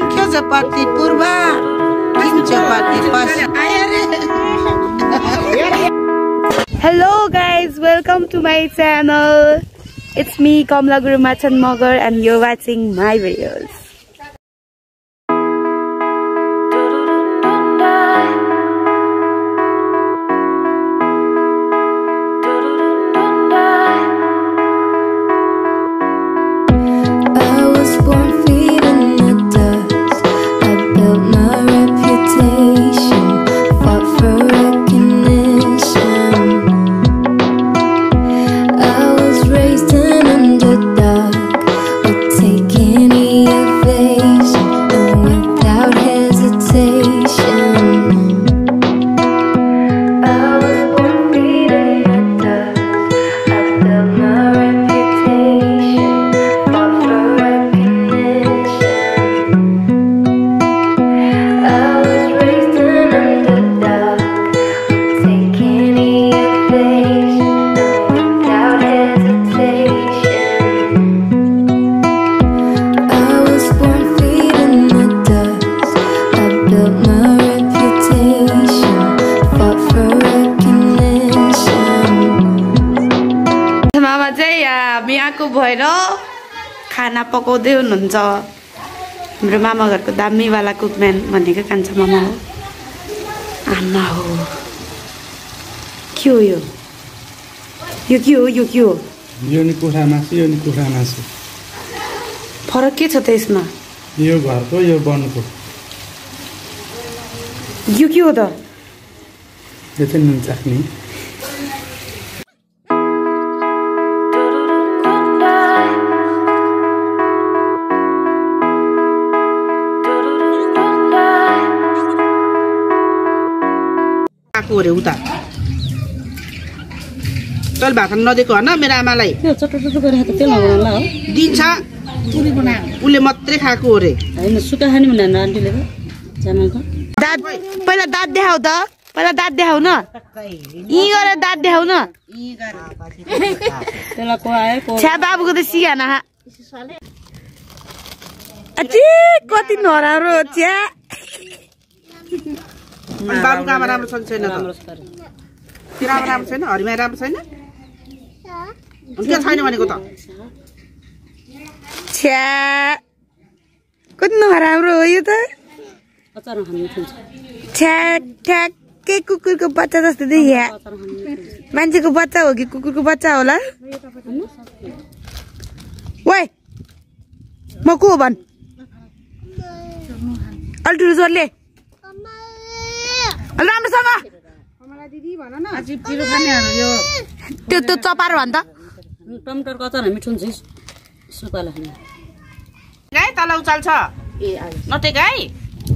Nahan chapati purba. King chapati pas. Hello guys, welcome to my channel. It's me Kamla Guru Machan Mogar and you're watching my खाना पकाउँदै हुनुहुन्छ। हाम्रो मामा घरको दामीवाला कुकम्यान भनेको कान्छा मामा हो। आमा हो। के हो यो? यो के हो? यो के हो? यो नि कुखुरा मासु यो नि कुखुरा मासु। फरक के छ त यसमा? यो घरको यो वनको। यो के हो त? यो चाहिँ नुन चाख्ने। अरे उता। तैँले भात खान नदिएको होइन मेरो आमालाई? त्यो चटचट गरेर त तेल लगाउनुला हो। दिन्छ। उसले मात्रै खाएको अरे होइन दाँत पहिला दाँत देखाउ त। पहिला दाँत देखाउ न। यहीँ गरेर दाँत देखाउ न। त्यसलाई को आयो को छ्या बाबुको त सिगाना अची कति नराम्रो छ्या। अनि बाबुको आमा राम्रो छ कि छैन त? राम्रो राम्रो छैन? हरिमाई राम्रो छैन? के छैन भनेको त? छ्या। कति नराम्रो हो यो त। हुन्छ छ्या ठ्याक्कै कुकुरको बच्चा जस्तो देखिया? मान्छेको बच्चा हो कि कुकुरको बच्चा होला? वाइ म को हो भन्? अल्ठुरो जोरले। राम्रोसँग। त्यो त्यो चपारो भन् त। टमाटरको अचारमा मिठो हुन्छ सुक्खालाई खानु। गाई तल उचाल्छ। नटे गाई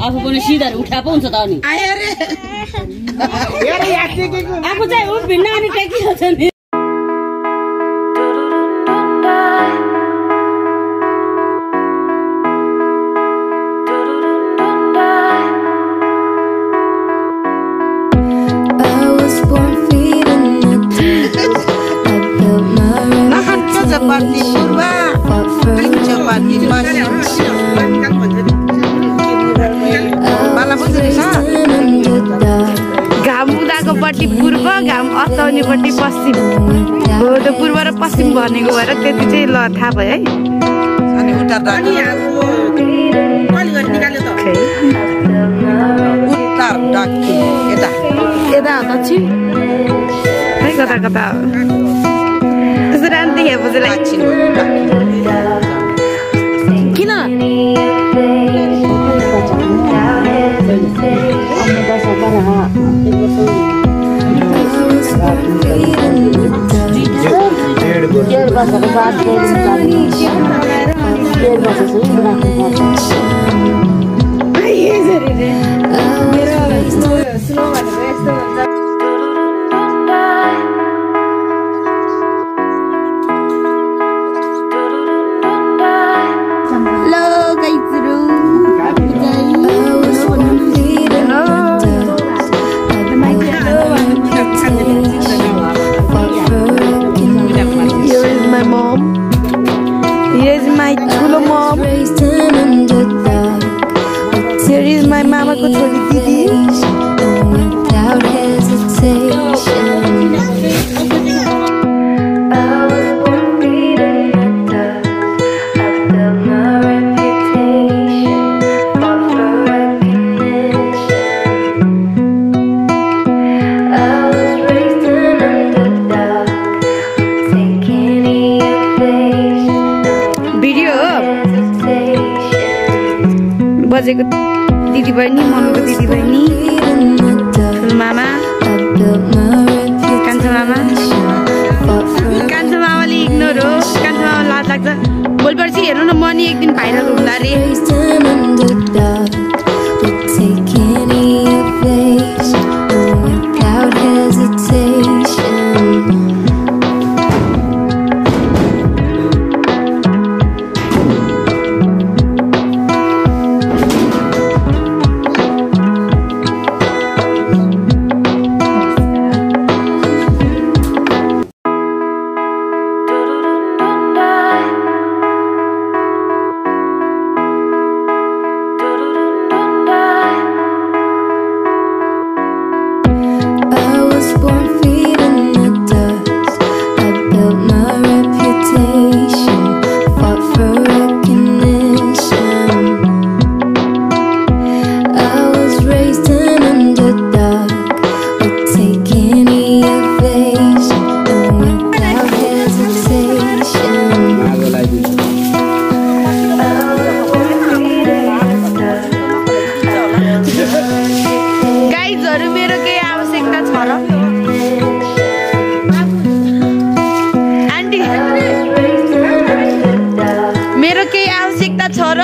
आफू पनि सिधा उठा पो हुन्छ त अनि। आफू चाहिँ उभिन्न अनि टेकिहाल्छ नि? Jadi sah. an underdog. घाम उदाएकोपट्टि पूर्व घाम अस्ताउनेपट्टि पश्चिम। हो त्यो पूर्व र पश्चिम भनेको भएर त्यति चाहिँ ल थाहा भयो है। अनि उत्तर यता। यता हो दक्षिण है कता कता? Huzurante ya huzurante. Latino. Kina. Yerba, yerba, yerba, yerba. Here is my मामाको छोरी दिदी बजेको दिदीबहिनी मनको दिदीबहिनी मामा कान्छो मामा। कान्छो मामाले इग्नोर हो कान्छो मामा लाज लाग्छ। भोलिपर्सि हेर्नु न मनी एक दिन भाइरल हुँदा अरे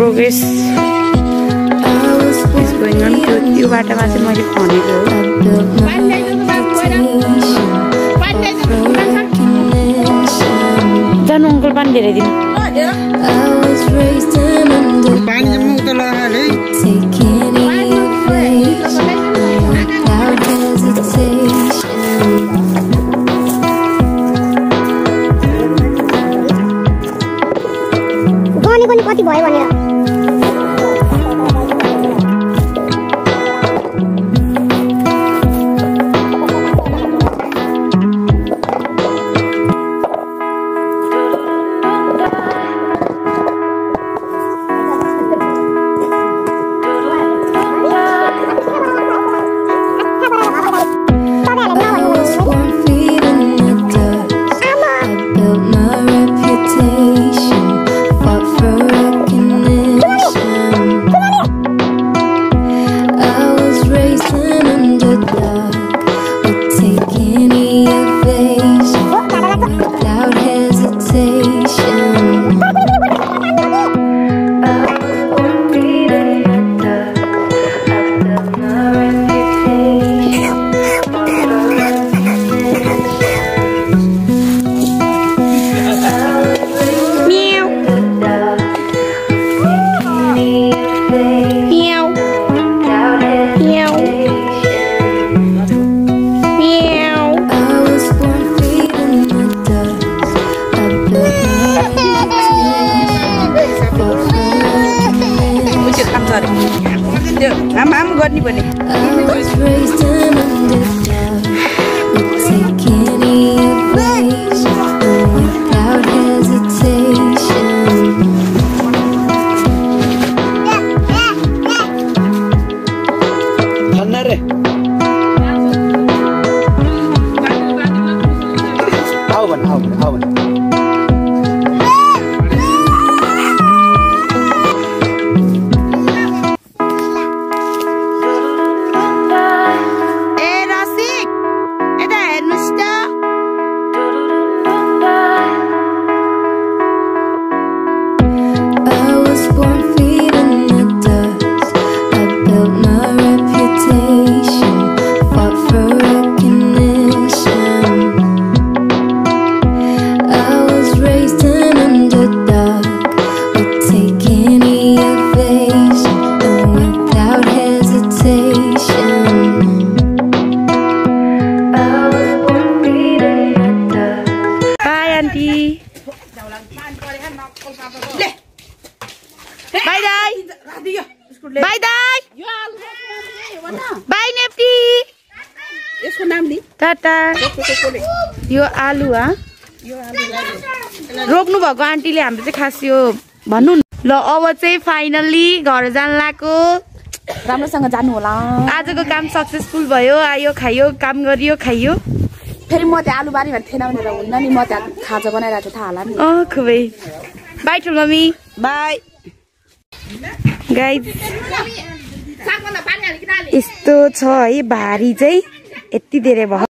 प्रोग्रेस। इज गोइङ अन त्यो त्यो बाटामा चाहिँ मैले खनेको हो जानु अङ्कल पानी धेरै दिनु How about, how how? Tata यो आलु हा? रोप्नु भएको आन्टीले हाम्रो चाहिँ खास यो भन्नु न। ल अब चाहिँ फाइनल्ली घर जान लाएको। राम्रोसँग जानु होला। आजको काम सक्सेसफुल भयो। आयो खायो काम गरियो खाइयो। फेरि म त्यहाँ आलु बारी थिएन भनेर हुन्न नि। म त्यहाँ खाजा बनाइरहेको छु थाहा होला नि। अँ खुबै। बाई ठुल मम्मी। बाई गाई यस्तो छ है भारी चाहिँ। यति धेरै भयो।